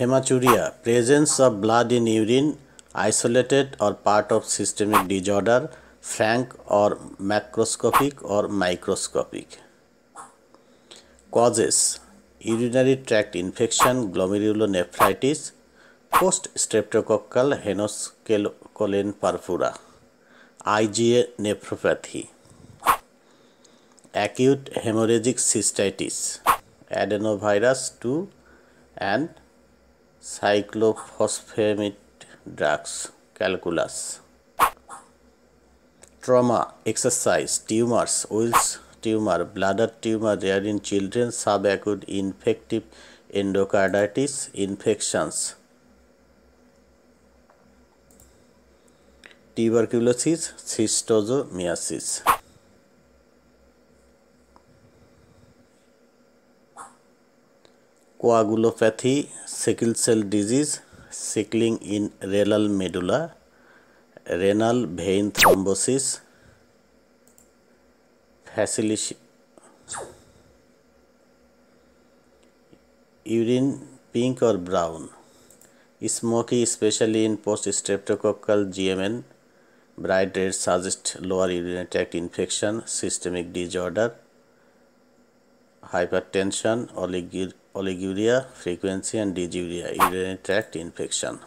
Hematuria, presence of blood in urine, isolated or part of systemic disorder, frank or macroscopic or microscopic. Causes urinary tract infection, glomerulonephritis, post streptococcal henocolin purpura, IgA nephropathy, acute hemorrhagic cystitis, adenovirus 2 and cyclophosphamide drugs calculus. Trauma exercise tumours, Wilms tumour, bladder tumour rare in children subacute infective endocarditis infections. Tuberculosis, schistosomiasis. Coagulopathy sickle cell disease sickling in renal medulla renal vein thrombosis फैसिलिश urine pink और brown smoky specially in post streptococcal GMN bright red suggest lower urine tract infection systemic disorder hypertension tension oliguria frequency and dysuria urinary tract infection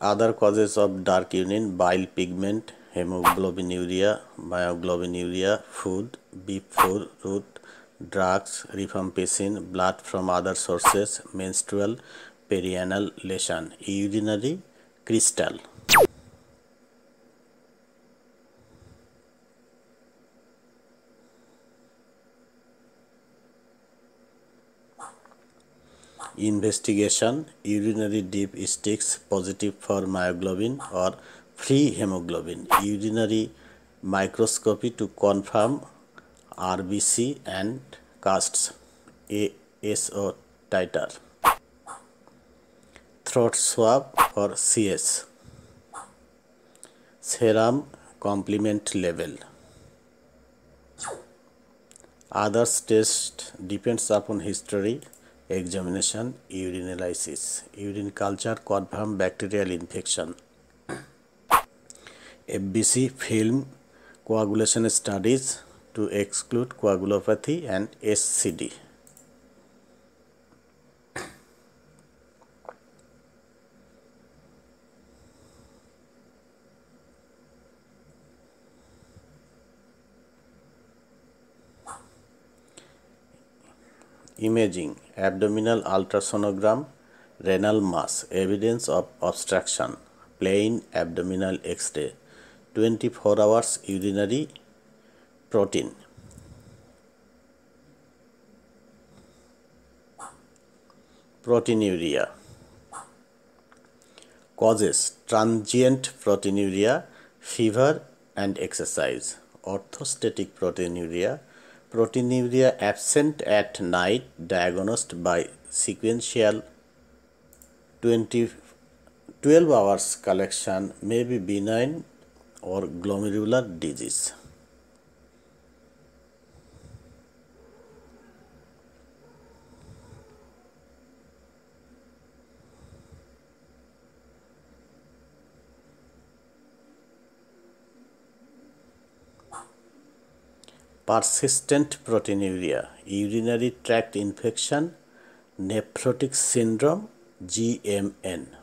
Other causes of dark urine, bile pigment, hemoglobinuria, myoglobinuria, food, beef4 root, drugs, rifampicin, blood from other sources, menstrual, perianal lesion, urinary crystal. Investigation urinary dip sticks positive for myoglobin or free hemoglobin. Urinary microscopy to confirm RBC and casts ASO titer. Throat swab for CS. Serum complement level. Others test depends upon history examination urinalysis urine culture confirm bacterial infection FBC film coagulation studies to exclude coagulopathy and SCD imaging abdominal ultrasonogram renal mass evidence of obstruction plain abdominal x-ray 24 hours urinary protein. Proteinuria. Causes transient proteinuria fever and exercise. Orthostatic proteinuria Proteinuria absent at night diagnosed by sequential 20, 12 hours collection may be benign or glomerular disease. persistent proteinuria, urinary tract infection, nephrotic syndrome, GMN.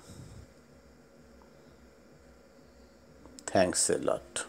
Thanks a lot.